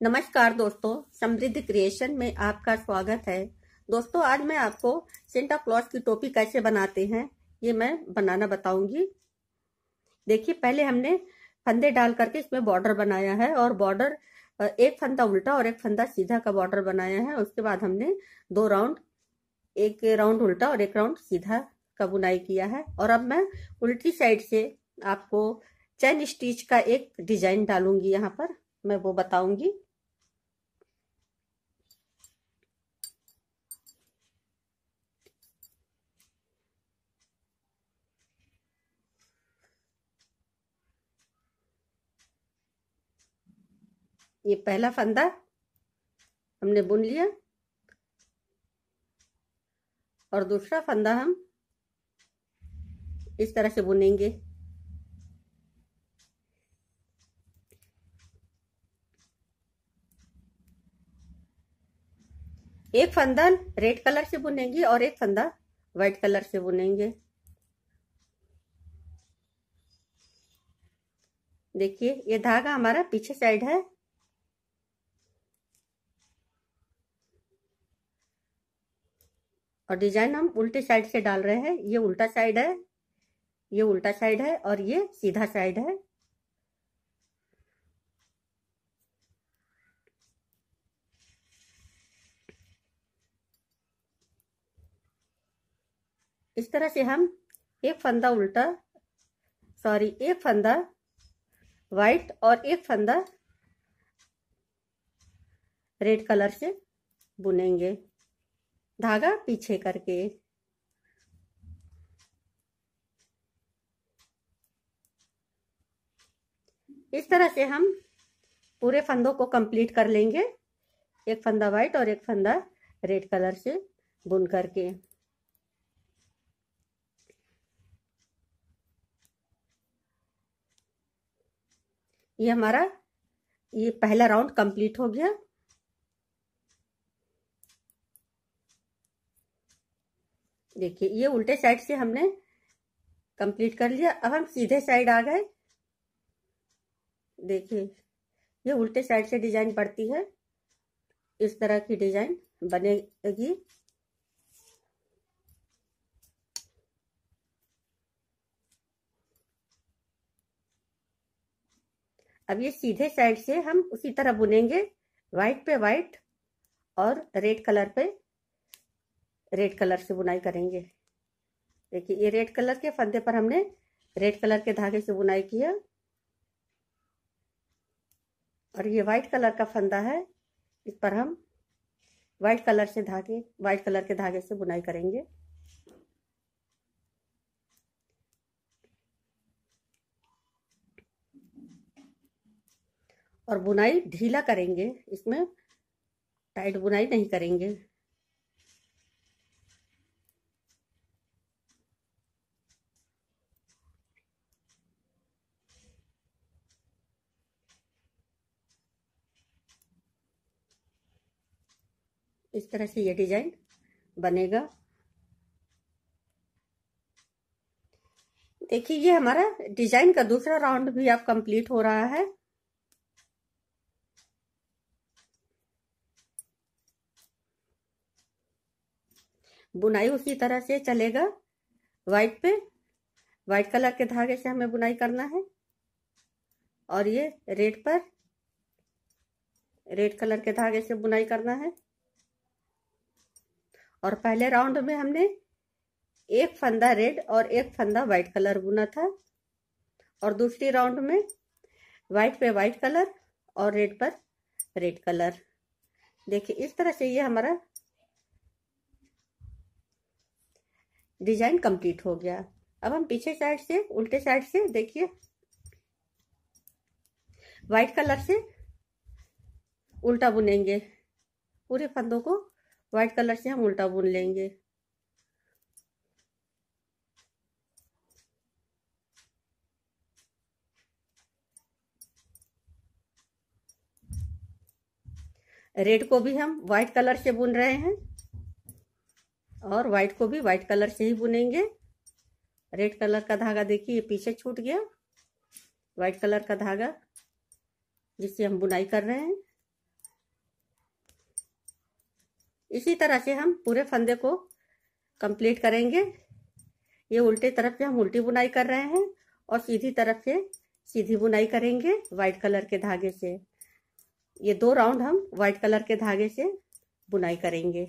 नमस्कार दोस्तों, समृद्ध क्रिएशन में आपका स्वागत है। दोस्तों, आज मैं आपको सेंटा क्लॉथ की टोपी कैसे बनाते हैं, ये मैं बनाना बताऊँगी। देखिए, पहले हमने फंदे डाल करके इसमें बॉर्डर बनाया है और बॉर्डर एक फंदा उल्टा और एक फंदा सीधा का बॉर्डर बनाया है। उसके बाद हमने दो राउंड एक राउंड उल्टा और एक राउंड सीधा का बुनाई किया है। और अब मैं उल्टी साइड से आपको चैन स्टिच का एक डिज़ाइन डालूँगी यहाँ पर, मैं वो बताऊँगी। ये पहला फंदा हमने बुन लिया। और दूसरा फंदा हम इस तरह से बुनेंगे। एक फंदा रेड कलर से बुनेंगे और एक फंदा व्हाइट कलर से बुनेंगे। देखिए, ये धागा हमारा पीछे साइड है। और डिज़ाइन हम उल्टे साइड से डाल रहे हैं। ये उल्टा साइड है, ये उल्टा साइड है और ये सीधा साइड है। इस तरह से हम एक फंदा उल्टा, सॉरी, एक फंदा वाइट और एक फंदा रेड कलर से बुनेंगे। धागा पीछे करके। इस तरह से हम पूरे फंदों को कंप्लीट कर लेंगे। एक फंदा वाइट और एक फंदा रेड कलर से बुन करके। ये हमारा, ये पहला राउंड कंप्लीट हो गया। देखिए, ये उल्टे साइड से हमने कंप्लीट कर लिया। अब हम सीधे साइड आ गए। देखिए, ये उल्टे साइड से डिज़ाइन पड़ती है। इस तरह की डिज़ाइन बनेगी। अब ये सीधे साइड से हम उसी तरह बुनेंगे। व्हाइट पे व्हाइट और रेड कलर पे। रेड कलर से बुनाई करेंगे। देखिए, ये रेड कलर के फंदे पर हमने रेड कलर के धागे से बुनाई किया और ये व्हाइट कलर का फंदा है, इस पर हम व्हाइट कलर से धागे व्हाइट कलर के धागे से बुनाई करेंगे। और बुनाई ढीला करेंगे, इसमें टाइट बुनाई नहीं करेंगे। इस तरह से ये डिज़ाइन बनेगा। देखिए, ये हमारा डिज़ाइन का दूसरा राउंड भी अब कंप्लीट हो रहा है। बुनाई उसी तरह से चलेगा। व्हाइट पे, व्हाइट कलर के धागे से हमें बुनाई करना है। और ये रेड पर, रेड कलर के धागे से बुनाई करना है। और पहले राउंड में हमने एक फंदा रेड और एक फंदा व्हाइट कलर बुना था। और दूसरी राउंड में व्हाइट पे व्हाइट कलर और रेड पर रेड कलर। देखिए, इस तरह से ये हमारा डिज़ाइन कंप्लीट हो गया। अब हम पीछे साइड से, उल्टे साइड से देखिए। व्हाइट कलर से उल्टा बुनेंगे। पूरे फंदों को व्हाइट कलर से हम उल्टा बुन लेंगे। रेड को भी हम व्हाइट कलर से बुन रहे हैं और व्हाइट को भी व्हाइट कलर से ही बुनेंगे। रेड कलर का धागा देखिए, ये पीछे छूट गया। व्हाइट कलर का धागा जिससे हम बुनाई कर रहे हैं। इसी तरह से हम पूरे फंदे को कंप्लीट करेंगे। ये उल्टे तरफ़ से हम उल्टी बुनाई कर रहे हैं और सीधी तरफ़ से सीधी बुनाई करेंगे व्हाइट कलर के धागे से। ये दो राउंड हम व्हाइट कलर के धागे से बुनाई करेंगे।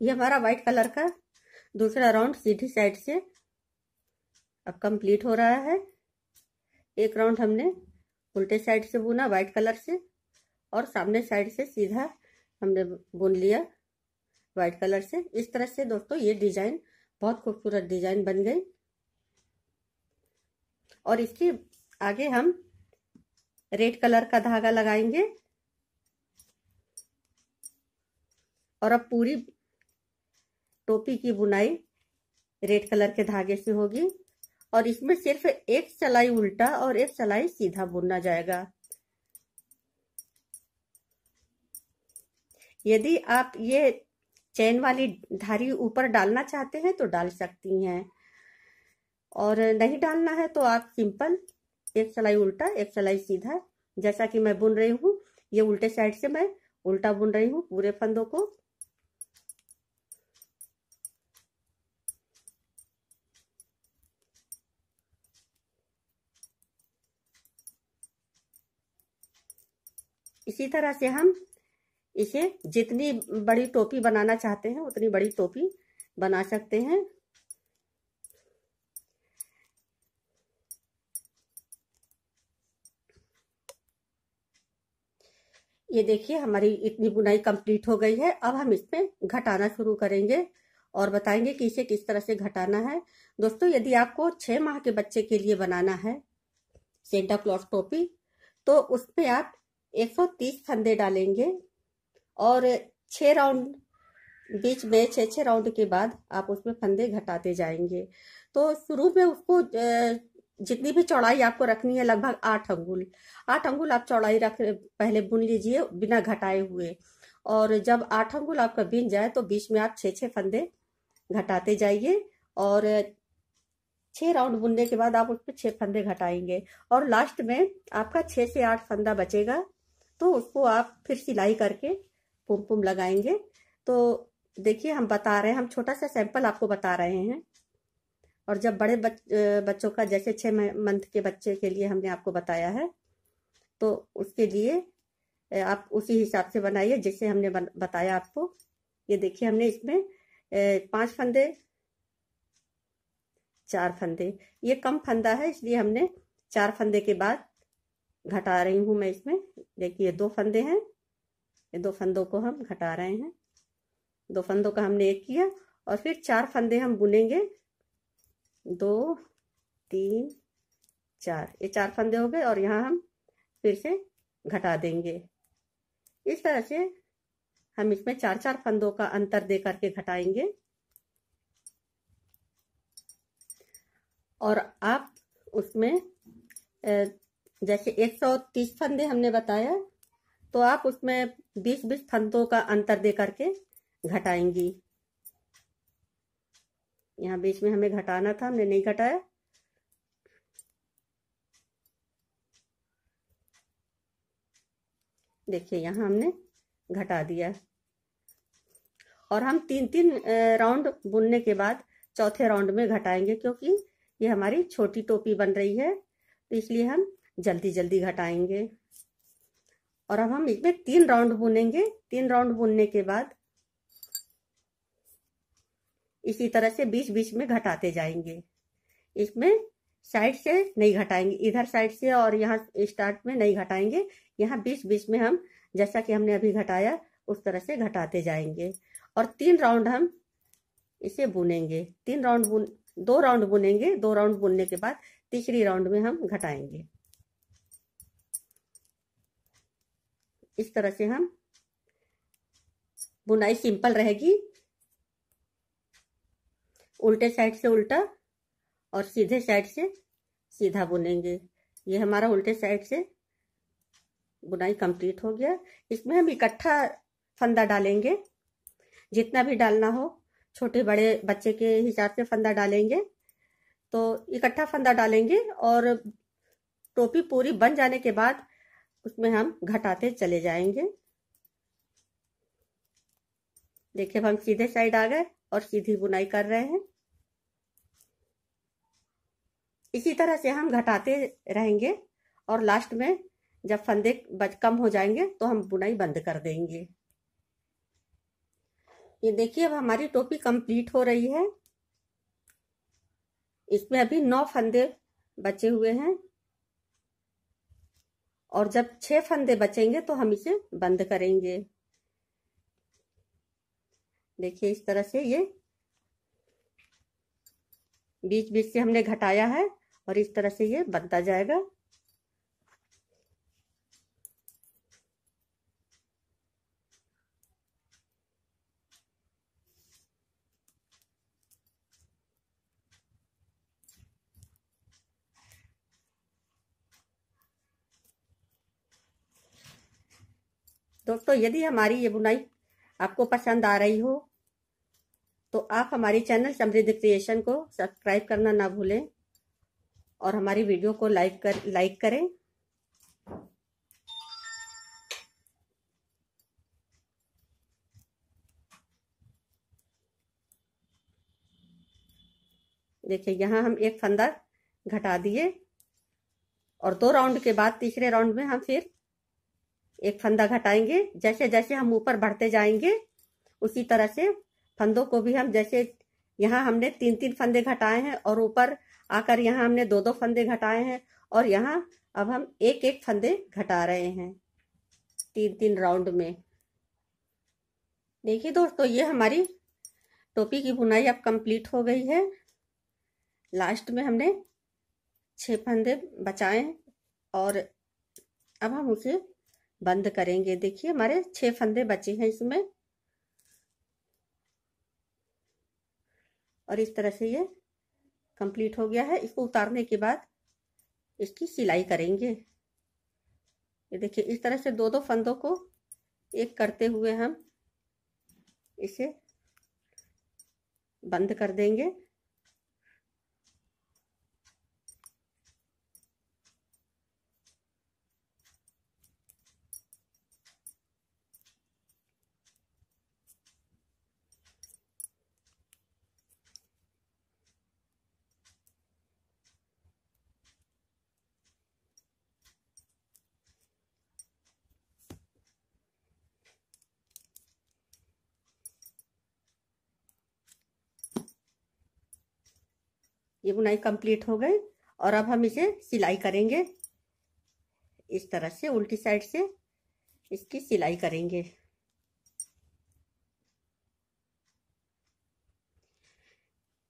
ये हमारा व्हाइट कलर का दूसरा राउंड सीधी साइड से अब कंप्लीट हो रहा है। एक राउंड हमने उल्टे साइड से बुना व्हाइट कलर से। और सामने साइड से सीधा हमने बुन लिया व्हाइट कलर से। इस तरह से दोस्तों ये डिज़ाइन, बहुत खूबसूरत डिज़ाइन बन गई। और इसके आगे हम रेड कलर का धागा लगाएँगे। और अब पूरी टोपी की बुनाई रेड कलर के धागे से होगी। और इसमें सिर्फ़ एक सलाई उल्टा और एक सलाई सीधा बुनना जाएगा। यदि आप ये चैन वाली धारी ऊपर डालना चाहते हैं तो डाल सकती हैं। और नहीं डालना है तो आप सिंपल एक चलाई उल्टा, एक चलाई सीधा। जैसा कि मैं बुन रही हूँ, ये उल्टे साइड से मैं उल्टा बुन रही हूँ पूरे फंदों को। इसी तरह से हम इसे जितनी बड़ी टोपी बनाना चाहते हैं, उतनी बड़ी टोपी बना सकते हैं। ये देखिए, हमारी इतनी बुनाई कंप्लीट हो गई है। अब हम इसमें घटाना शुरू करेंगे और बताएँगे कि इसे किस तरह से घटाना है। दोस्तों, यदि आपको छह माह के बच्चे के लिए बनाना है सेंटा क्लॉथ टोपी तो उसमें आप 130 फंदे डालेंगे। और छह राउंड बीच में छः छः राउंड के बाद आप उसमें फंदे घटाते जाएँगे। तो शुरू में उसको जितनी भी चौड़ाई आपको रखनी है, लगभग आठ अंगुल। आठ अंगुल आप चौड़ाई रख, पहले बुन लीजिए बिना घटाए हुए। और जब आठ अंगुल आपका बिन जाए तो बीच में आप छः छः फंदे घटाते जाइए और छह राउंड बुनने के बाद आप उसमें छह फंदे घटाएँगे। और लास्ट में आपका छः से आठ फंदा बचेगा तो उसको आप फिर सिलाई करके पुम पुम लगाएँगे। तो देखिए हम बता रहे हैं हम छोटा सा सैंपल आपको बता रहे हैं। और जब बड़े बच, बच्चों का जैसे छः मंथ के बच्चे के लिए हमने आपको बताया है तो उसके लिए आप उसी हिसाब से बनाइए जैसे हमने बताया आपको। ये देखिए हमने इसमें पाँच फंदे चार फंदे। ये कम फंदा है इसलिए हमने चार फंदे के बाद घटा रही हूँ मैं इसमें। देखिए दो फंदे हैं। ये दो फंदों को हम घटा रहे हैं। दो फंदों का हमने एक किया और फिर चार फंदे हम बुनेंगे। दो, तीन, चार। ये चार फंदे हो गए और यहाँ हम फिर से घटा देंगे। इस तरह से हम इसमें चार चार फंदों का अंतर दे करके घटाएँगे। और आप उसमें जैसे 130 फंदे हमने बताया तो आप उसमें 20-20 फंदों का अंतर दे करके घटाएँगी। यहाँ बीच में हमें घटाना था, हमने नहीं घटाया। देखिए, यहाँ हमने घटा दिया। और हम तीन तीन राउंड बुनने के बाद चौथे राउंड में घटाएँगे, क्योंकि ये हमारी छोटी टोपी बन रही है तो इसलिए हम जल्दी जल्दी घटाएँगे। और अब हम इसमें तीन राउंड बुनेंगे। तीन राउंड बुनने के बाद इसी तरह से बीच बीच में घटाते जाएँगे। इसमें साइड से नहीं घटाएँगे, इधर साइड से और यहाँ स्टार्ट में नहीं घटाएँगे। यहाँ बीच बीच में हम, जैसा कि हमने अभी घटाया, उस तरह से घटाते जाएँगे। और तीन राउंड हम इसे बुनेंगे। तीन राउंड बुन, दो राउंड बुनेंगे। दो राउंड बुनने के बाद तीसरी राउंड में हम घटाएँगे। इस तरह से हम बुनाई सिंपल रहेगी। उल्टे साइड से उल्टा और सीधे साइड से सीधा बुनेंगे। ये हमारा उल्टे साइड से बुनाई कंप्लीट हो गया। इसमें हम इकट्ठा फंदा डालेंगे। जितना भी डालना हो, छोटे बड़े बच्चे के हिसाब से फंदा डालेंगे। तो इकट्ठा फंदा डालेंगे और टोपी पूरी बन जाने के बाद उसमें हम घटाते चले जाएँगे। देखिए हम सीधे साइड आ गए और सीधी बुनाई कर रहे हैं। इसी तरह से हम घटाते रहेंगे और लास्ट में जब फंदे कम हो जाएँगे तो हम बुनाई बंद कर देंगे। ये देखिए अब हमारी टोपी कंप्लीट हो रही है। इसमें अभी नौ फंदे बचे हुए हैं। और जब छह फंदे बचेंगे तो हम इसे बंद करेंगे। देखिए इस तरह से ये बीच बीच से हमने घटाया है और इस तरह से ये बनता जाएगा। दोस्तों, यदि हमारी ये बुनाई आपको पसंद आ रही हो तो आप हमारे चैनल समृद्ध क्रिएशन को सब्सक्राइब करना ना भूलें और हमारी वीडियो को लाइक कर, लाइक करें। देखिए, यहाँ हम एक फंदा घटा दिए और दो राउंड के बाद तीसरे राउंड में हम फिर एक फंदा घटाएँगे, जैसे जैसे हम ऊपर बढ़ते जाएँगे, उसी तरह से फंदों को भी हम जैसे यहाँ हमने तीन तीन फंदे घटाए हैं और ऊपर आकर यहाँ हमने दो दो फंदे घटाए हैं और यहाँ अब हम एक एक फंदे घटा रहे हैं तीन तीन राउंड में। देखिए दोस्तों, ये हमारी टोपी की बुनाई अब कंप्लीट हो गई है। लास्ट में हमने छह फंदे बचाए और अब हम उसे बंद करेंगे। देखिए, हमारे छह फंदे बचे हैं इसमें। और इस तरह से ये कंप्लीट हो गया है। इसको उतारने के बाद इसकी सिलाई करेंगे। ये देखिए, इस तरह से दो दो फंदों को एक करते हुए हम इसे बंद कर देंगे। ये बुनाई कंप्लीट हो गई और अब हम इसे सिलाई करेंगे। इस तरह से, उल्टी साइड से इसकी सिलाई करेंगे।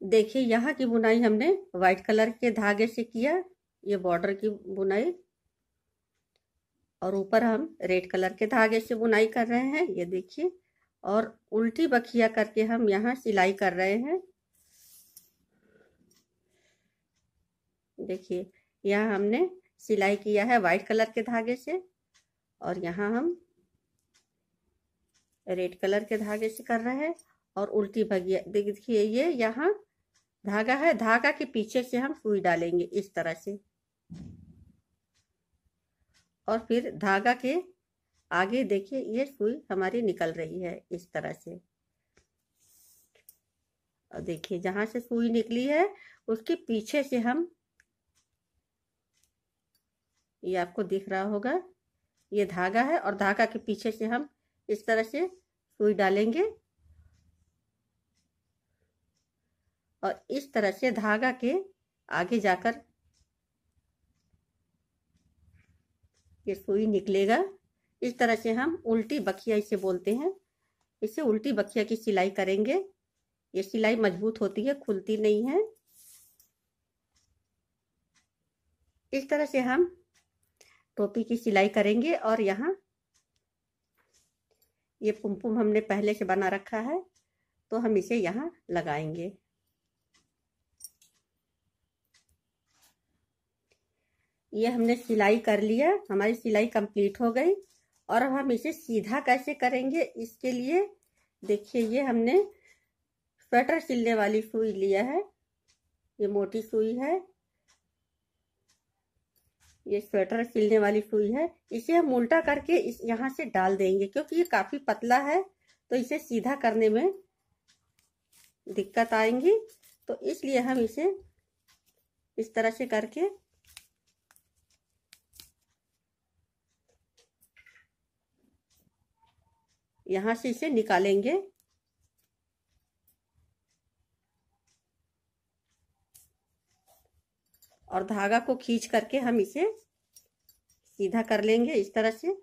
देखिए, यहाँ की बुनाई हमने व्हाइट कलर के धागे से किया, ये बॉर्डर की बुनाई। और ऊपर हम रेड कलर के धागे से बुनाई कर रहे हैं, ये देखिए। और उल्टी बखिया करके हम यहाँ सिलाई कर रहे हैं। देखिए, यहाँ हमने सिलाई किया है वाइट कलर के धागे से और यहाँ हम रेड कलर के धागे से कर रहे हैं और उल्टी भगिया देखिए ये यहाँ धागा है, धागा के पीछे से हम सुई डालेंगे इस तरह से। और फिर धागा के आगे देखिए, ये सुई हमारी निकल रही है इस तरह से। और देखिए, जहाँ से सुई निकली है, उसके पीछे से हम ये आपको दिख रहा होगा। ये धागा है और धागा के पीछे से हम इस तरह से सुई डालेंगे। और इस तरह से धागा के आगे जाकर ये सुई निकलेगा। इस तरह से हम उल्टी बखिया इसे बोलते हैं। इसे उल्टी बखिया की सिलाई करेंगे। ये सिलाई मज़बूत होती है, खुलती नहीं है। इस तरह से हम टोपी की सिलाई करेंगे और यहाँ ये पुमपुम हमने पहले से बना रखा है तो हम इसे यहाँ लगाएँगे। ये हमने सिलाई कर लिया, हमारी सिलाई कंप्लीट हो गई और अब हम इसे सीधा कैसे करेंगे, इसके लिए देखिए, ये हमने स्वेटर सिलने वाली सुई लिया है, ये मोटी सुई है। ये स्वेटर सिलने वाली सुई है, इसे हम उल्टा करके इस यहाँ से डाल देंगे, क्योंकि ये काफ़ी पतला है तो इसे सीधा करने में दिक्कत आएँगी। तो इसलिए हम इसे इस तरह से करके यहाँ से इसे निकालेंगे। और धागा को खींच करके हम इसे सीधा कर लेंगे इस तरह से।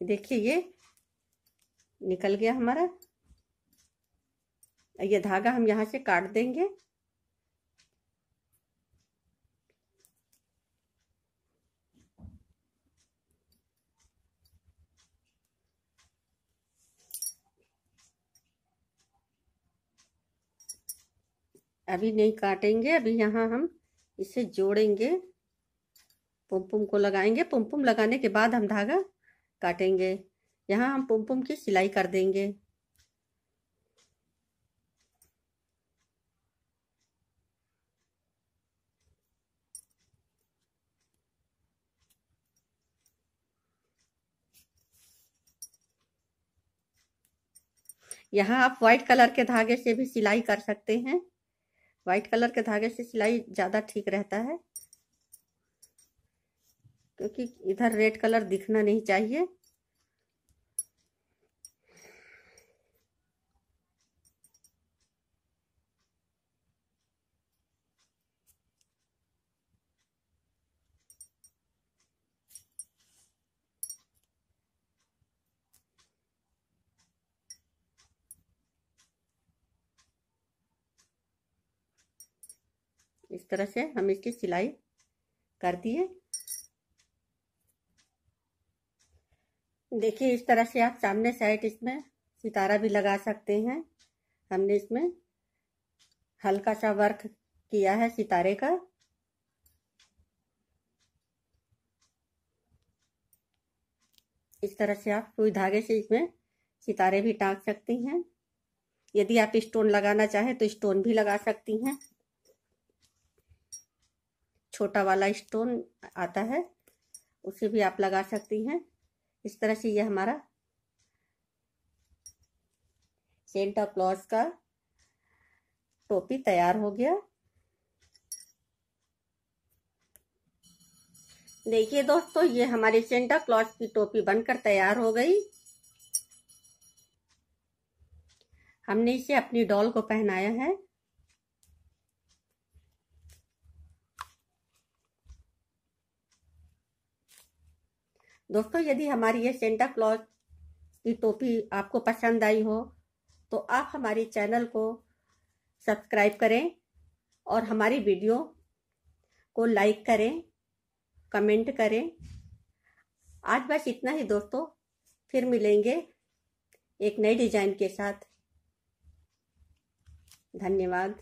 देखिए, ये निकल गया हमारा। ये धागा हम यहाँ से काट देंगे। अभी नहीं काटेंगे, अभी यहाँ हम इसे जोड़ेंगे। पुम को लगाएँगे। पुम लगाने के बाद हम धागा काटेंगे। यहाँ हम पुम पुम की सिलाई कर देंगे। यहाँ आप व्हाइट कलर के धागे से भी सिलाई कर सकते हैं। व्हाइट कलर के धागे से सिलाई ज़्यादा ठीक रहता है। क्योंकि इधर रेड कलर दिखना नहीं चाहिए। इस तरह से हम इसकी सिलाई कर दिए। देखिए, इस तरह से आप सामने साइड इसमें सितारा भी लगा सकते हैं। हमने इसमें हल्का सा वर्क किया है सितारे का। इस तरह से आप सुई धागे से इसमें सितारे भी टांग सकती हैं। यदि आप स्टोन लगाना चाहें तो स्टोन भी लगा सकती हैं। छोटा वाला स्टोन आता है, उसे भी आप लगा सकती हैं। इस तरह से ये हमारा सेंटा क्लॉज का टोपी तैयार हो गया। देखिए दोस्तों, ये हमारी सेंटा क्लॉज की टोपी बनकर तैयार हो गई। हमने इसे अपनी डॉल को पहनाया है। दोस्तों, यदि हमारी ये सेंटा क्लॉज की टोपी आपको पसंद आई हो तो आप हमारे चैनल को सब्सक्राइब करें और हमारी वीडियो को लाइक करें, कमेंट करें। आज बस इतना ही दोस्तों, फिर मिलेंगे एक नए डिज़ाइन के साथ। धन्यवाद।